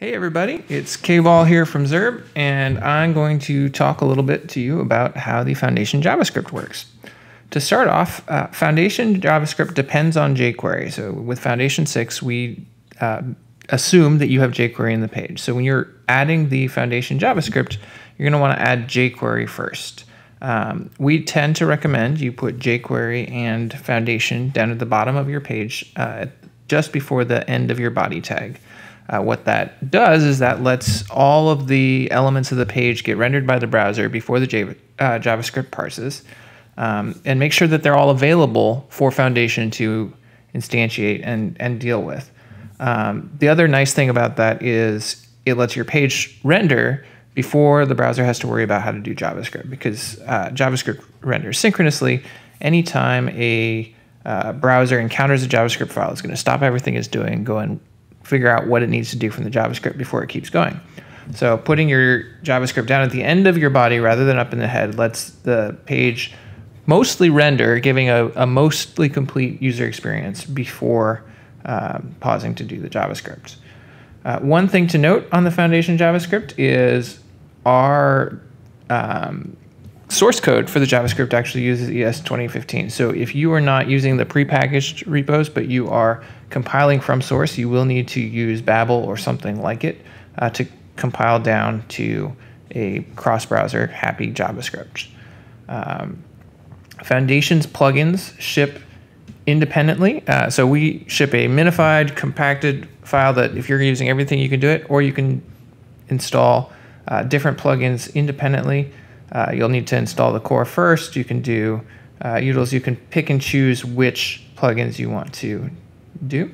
Hey everybody, it's Kball here from Zurb, and I'm going to talk a little bit to you about how the Foundation JavaScript works. To start off, uh, Foundation JavaScript depends on jQuery. So with Foundation 6, we uh, assume that you have jQuery in the page. So when you're adding the Foundation JavaScript, you're going to want to add jQuery first. Um, we tend to recommend you put jQuery and Foundation down at the bottom of your page uh, just before the end of your body tag. Uh, what that does is that lets all of the elements of the page get rendered by the browser before the uh, JavaScript parses, um, and make sure that they're all available for Foundation to instantiate and, and deal with. Um, the other nice thing about that is it lets your page render before the browser has to worry about how to do JavaScript because uh, JavaScript renders synchronously. Anytime a uh, browser encounters a JavaScript file, it's going to stop everything it's doing, go and figure out what it needs to do from the JavaScript before it keeps going. So putting your JavaScript down at the end of your body rather than up in the head lets the page mostly render, giving a, a mostly complete user experience before um, pausing to do the JavaScript. Uh, one thing to note on the Foundation JavaScript is our um, source code for the JavaScript actually uses ES 2015. So if you are not using the prepackaged repos, but you are compiling from source, you will need to use Babel or something like it uh, to compile down to a cross-browser happy JavaScript. Um, Foundation's plugins ship independently. Uh, so we ship a minified, compacted file that if you're using everything, you can do it, or you can install uh, different plugins independently. Uh, you'll need to install the core first. You can do uh, utils. You can pick and choose which plugins you want to do.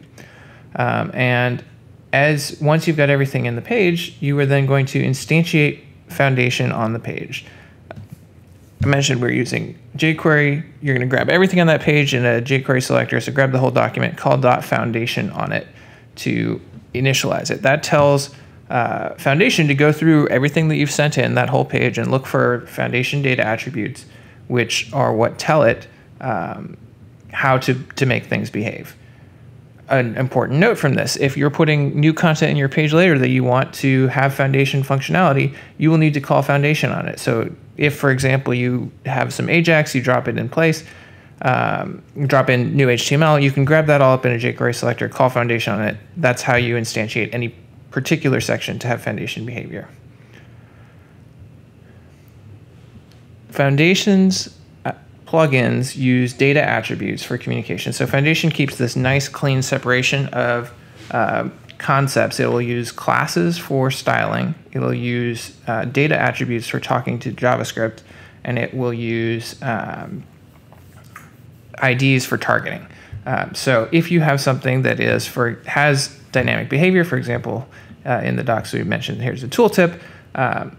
Um, and as once you've got everything in the page, you are then going to instantiate Foundation on the page. I mentioned we're using jQuery. You're going to grab everything on that page in a jQuery selector. So grab the whole document, call .foundation on it to initialize it. That tells uh, Foundation to go through everything that you've sent in, that whole page, and look for Foundation data attributes, which are what tell it um, how to, to make things behave an important note from this. If you're putting new content in your page later that you want to have foundation functionality, you will need to call foundation on it. So if, for example, you have some Ajax, you drop it in place, um, drop in new HTML, you can grab that all up in a jQuery selector, call foundation on it. That's how you instantiate any particular section to have foundation behavior. Foundations plugins use data attributes for communication. So Foundation keeps this nice clean separation of uh, concepts. It will use classes for styling. It will use uh, data attributes for talking to JavaScript, and it will use um, IDs for targeting. Um, so if you have something that is for has dynamic behavior, for example, uh, in the docs we mentioned, here's a tooltip. Um,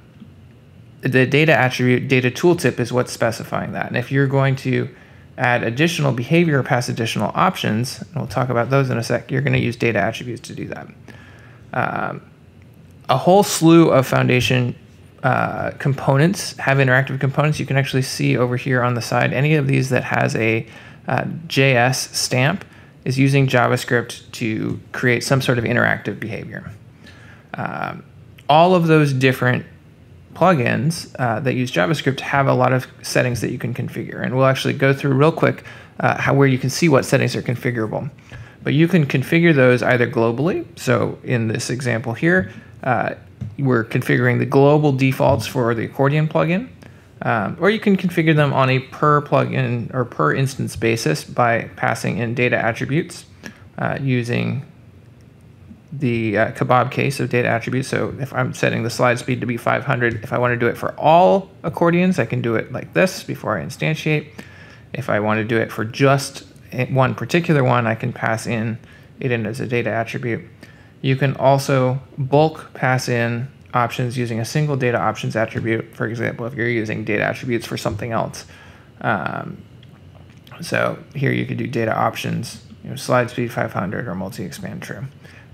the data attribute data tooltip is what's specifying that. And if you're going to add additional behavior or pass additional options, and we'll talk about those in a sec, you're going to use data attributes to do that. Um, a whole slew of foundation uh, components have interactive components. You can actually see over here on the side, any of these that has a uh, JS stamp is using JavaScript to create some sort of interactive behavior. All of those different plugins uh, that use JavaScript have a lot of settings that you can configure. And we'll actually go through real quick uh, how, where you can see what settings are configurable. But you can configure those either globally. So in this example here, uh, we're configuring the global defaults for the accordion plugin. Um, or you can configure them on a per plugin or per instance basis by passing in data attributes uh, using the uh, kebab case of data attributes. So if I'm setting the slide speed to be 500, if I want to do it for all accordions, I can do it like this before I instantiate. If I want to do it for just one particular one, I can pass in it in as a data attribute. You can also bulk pass in options using a single data options attribute. For example, if you're using data attributes for something else. Um, so here you could do data options, you know, slide speed 500 or multi-expand true.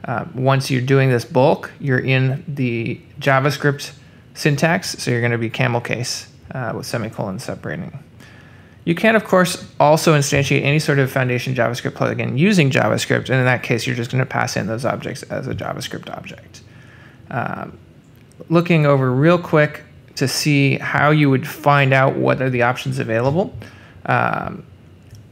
Uh, once you're doing this bulk, you're in the JavaScript syntax, so you're going to be camel case uh, with semicolons separating. You can, of course, also instantiate any sort of foundation JavaScript plugin using JavaScript, and in that case, you're just going to pass in those objects as a JavaScript object. Um, looking over real quick to see how you would find out what are the options available. Um,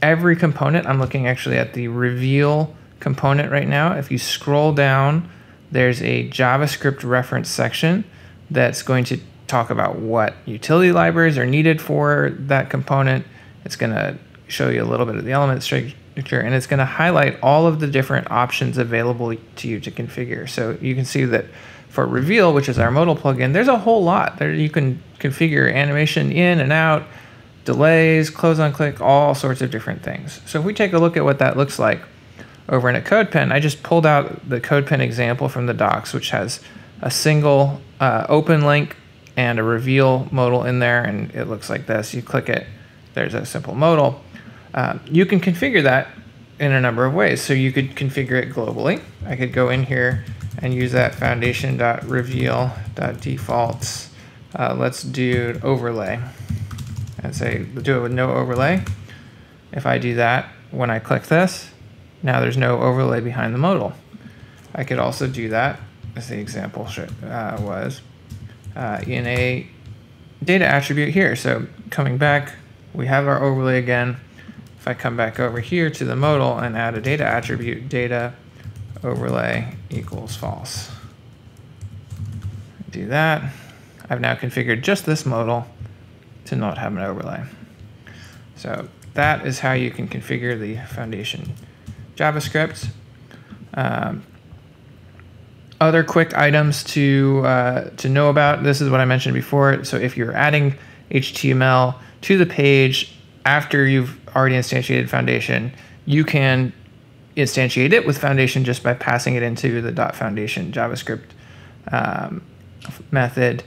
every component, I'm looking actually at the reveal component right now. If you scroll down, there's a JavaScript reference section that's going to talk about what utility libraries are needed for that component. It's going to show you a little bit of the element structure and it's going to highlight all of the different options available to you to configure. So you can see that for Reveal, which is our modal plugin, there's a whole lot. There you can configure animation in and out, delays, close on click, all sorts of different things. So if we take a look at what that looks like over in a CodePen, I just pulled out the CodePen example from the docs, which has a single uh, open link and a reveal modal in there, and it looks like this. You click it, there's a simple modal. Uh, you can configure that in a number of ways. So you could configure it globally. I could go in here and use that foundation.reveal.defaults. Uh, let's do overlay and say do it with no overlay. If I do that, when I click this, now there's no overlay behind the modal. I could also do that, as the example uh, was, uh, in a data attribute here. So coming back, we have our overlay again. If I come back over here to the modal and add a data attribute, data overlay equals false. Do that. I've now configured just this modal to not have an overlay. So that is how you can configure the foundation JavaScript. Um, other quick items to uh, to know about. This is what I mentioned before. So if you're adding HTML to the page after you've already instantiated Foundation, you can instantiate it with Foundation just by passing it into the .foundation JavaScript um, method.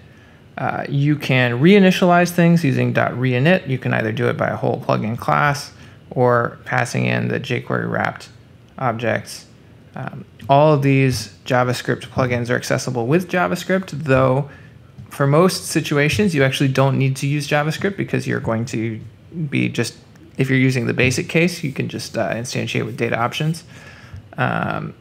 Uh, you can reinitialize things using .reinit. You can either do it by a whole plugin class or passing in the jQuery wrapped objects. Um, all of these JavaScript plugins are accessible with JavaScript, though for most situations you actually don't need to use JavaScript because you're going to be just if you're using the basic case, you can just uh, instantiate with data options. Um,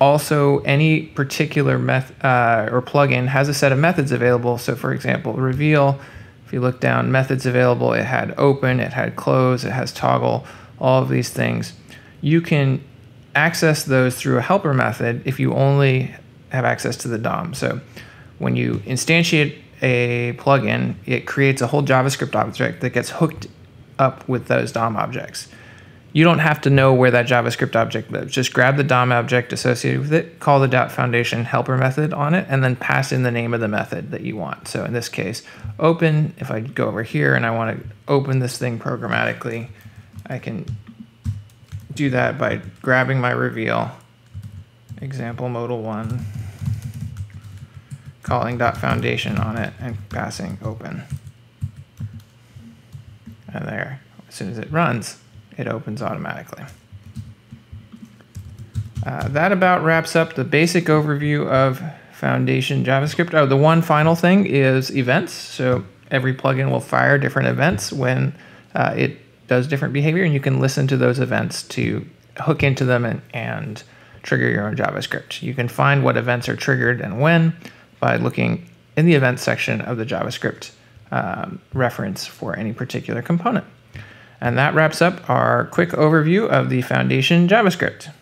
also, any particular method uh, or plugin has a set of methods available. So, for example, reveal, if you look down, methods available, it had open, it had close, it has toggle, all of these things. You can access those through a helper method if you only have access to the DOM. So, when you instantiate a plugin, it creates a whole JavaScript object that gets hooked up with those DOM objects. You don't have to know where that JavaScript object lives. Just grab the DOM object associated with it, call the dot foundation helper method on it, and then pass in the name of the method that you want. So in this case, open, if I go over here and I want to open this thing programmatically, I can do that by grabbing my reveal, example modal one, calling dot foundation on it and passing open. And there, as soon as it runs, it opens automatically. Uh, that about wraps up the basic overview of Foundation JavaScript. Oh, the one final thing is events. So every plugin will fire different events when uh, it does different behavior, and you can listen to those events to hook into them and, and trigger your own JavaScript. You can find what events are triggered and when by looking in the events section of the JavaScript um, reference for any particular component. And that wraps up our quick overview of the Foundation JavaScript.